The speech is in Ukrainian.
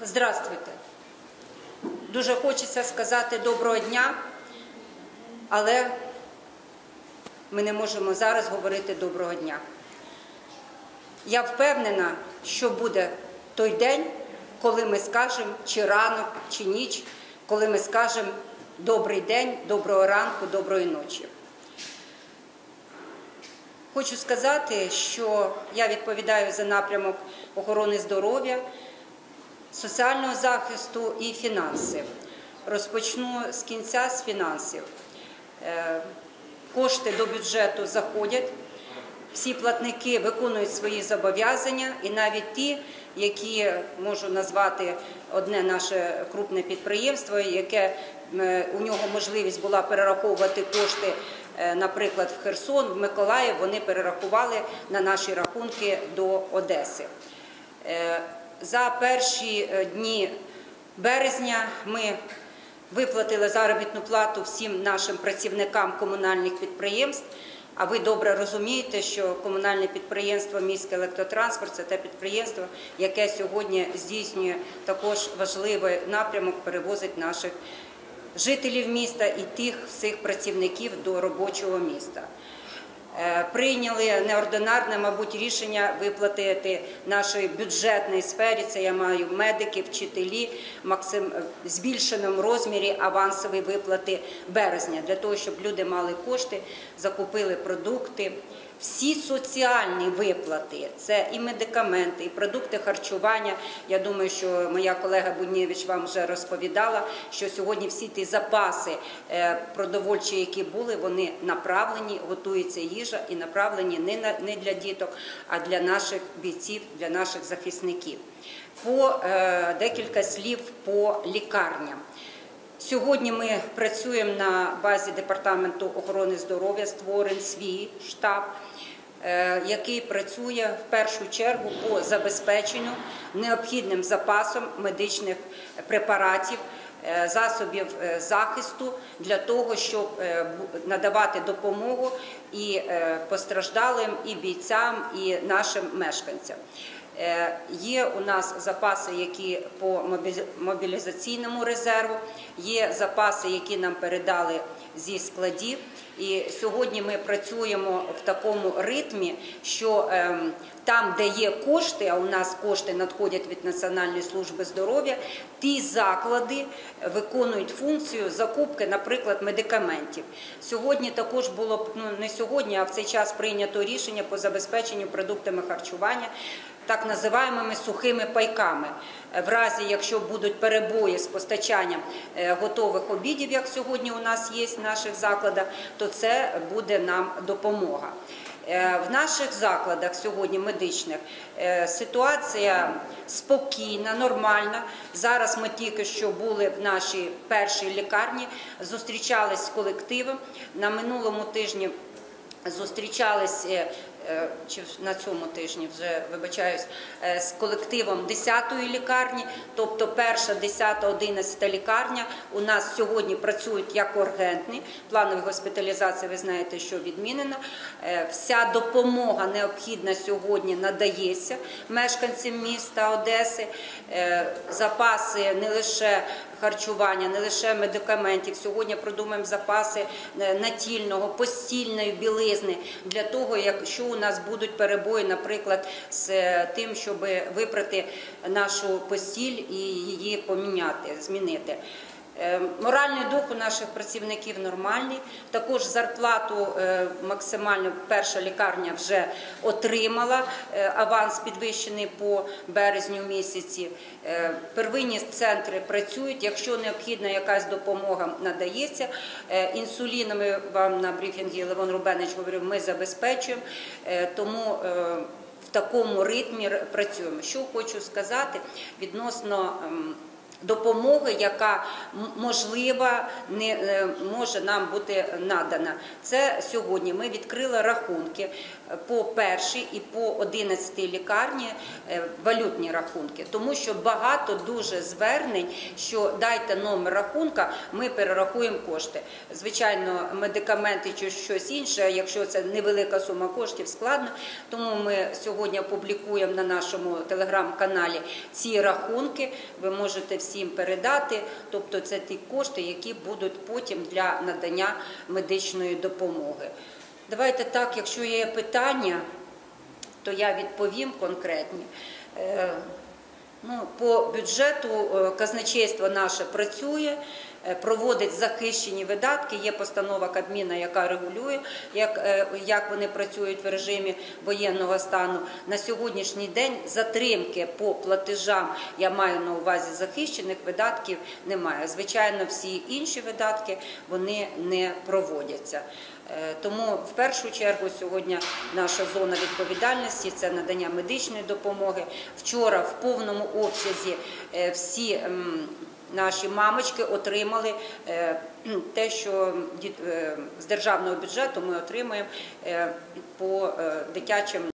Здравствуйте. Дуже хочеться сказати доброго дня, але ми не можемо зараз говорити доброго дня. Я впевнена, що буде той день, коли ми скажемо чи ранок, чи ніч, коли ми скажемо добрий день, доброго ранку, доброї ночі. Хочу сказати, що я відповідаю за напрямок охорони здоров'я, соціального захисту і фінансів. Розпочну з кінця з фінансів. Е, Кошти до бюджету заходять, всі платники виконують свої зобов'язання, і навіть ті, які можу назвати одне наше крупне підприємство, яке е, у нього можливість була перераховувати кошти, е, наприклад, в Херсон, в Миколаїв, вони перерахували на наші рахунки до Одеси. За перші е, дні березня ми виплатили заробітну плату всім нашим працівникам комунальних підприємств. А ви добре розумієте, що комунальне підприємство Міський електротранспорт це те підприємство, яке сьогодні здійснює також важливий напрямок, перевозить наших жителів міста і тих всіх працівників до робочого міста. Е, Прийняли неординарне, мабуть, рішення виплатити нашій бюджетній сфері. Це я маю медики, вчителі, максим в збільшеному розмірі авансові виплати березня для того, щоб люди мали кошти, закупили продукти. Всі соціальні виплати це і медикаменти, і продукти харчування. Я думаю, що моя колега Буднєвич вам вже розповідала, що сьогодні всі ті запаси е, продовольчі, які були, вони направлені, готується їжа і направлені не на не для діток, а для наших бійців, для наших захисників. По е, декілька слів по лікарням. Сьогодні ми працюємо на базі департаменту охорони здоров'я, створений свій штаб, е, який працює в першу чергу по забезпеченню необхідним запасом медичних препаратів. е, Засобів е, захисту для того, щоб надавати допомогу і постраждалим, і бійцям, і нашим мешканцям. Е, Є у нас запаси, які по мобілізаційному резерву, є запаси, які нам передали зі складів. І сьогодні ми працюємо в такому ритмі, що ем, там, де є кошти, а у нас кошти надходять від Національної служби здоров'я, ті заклади виконують функцію закупки, наприклад, медикаментів. Сьогодні також було ну не сьогодні, а в цей час прийнято рішення по забезпеченню продуктами харчування. Так називаємими сухими пайками. В разі, якщо будуть перебої з постачанням е, готових обідів, як сьогодні у нас є в наших закладах, то це буде нам допомога. Е, В наших закладах сьогодні медичних е, ситуація спокійна, нормальна. Зараз ми тільки що були в нашій першій лікарні, зустрічались з колективом на минулому тижні зустрічались чи на цьому тижні вже вибачаюсь е, з колективом 10-ї лікарні, тобто перша, 10, 11 лікарня у нас сьогодні працюють як ургентні. Планові госпіталізації, ви знаєте, що відмінено. Е, Вся допомога необхідна сьогодні надається мешканцям міста Одеси. Е, Запаси не лише харчування, не лише медикаментів. Сьогодні продумаємо запаси е, натільного, постільної білизни для того, якщо у нас будуть перебої, наприклад, з е, тим, щоб випрати нашу постіль і її поміняти, змінити. Е, Моральний дух у наших працівників нормальний. Також зарплату е, максимально перша лікарня вже отримала. Е, Аванс підвищений по березню місяці. Первинні центри працюють. Якщо необхідна якась допомога надається. Е, Інсуліном ми вам на брифінгі Левон Рубенич говорив, ми забезпечуємо. Тому в такому ритмі працюємо. Що хочу сказати відносно. Допомоги, яка можлива не е, може нам бути надана. Це сьогодні ми відкрили рахунки по першій і по 11 лікарні е, валютні рахунки, тому що багато дуже звернень, що дайте номер рахунка, ми перерахуємо кошти. Звичайно, медикаменти чи щось інше, якщо це невелика сума коштів, складно. Тому ми сьогодні публікуємо на нашому телеграм-каналі ці рахунки. Ви можете всім передати. Тобто, це ті кошти, які будуть потім для надання медичної допомоги. Давайте так, якщо є питання, то я відповім конкретні. Ну, по бюджету е, казначейство наше працює, е, проводить захищені видатки. Є постанова Кабміна, яка регулює, як, е, як вони працюють в режимі воєнного стану. На сьогоднішній день затримки по платежам, я маю на увазі захищених видатків, немає. Звичайно, всі інші видатки вони не проводяться. Е, Тому в першу чергу сьогодні наша зона відповідальності це надання медичної допомоги. Вчора в повному обсязі е, всі ем, наші мамочки отримали е, те, що з державного бюджету ми отримуємо по дитячим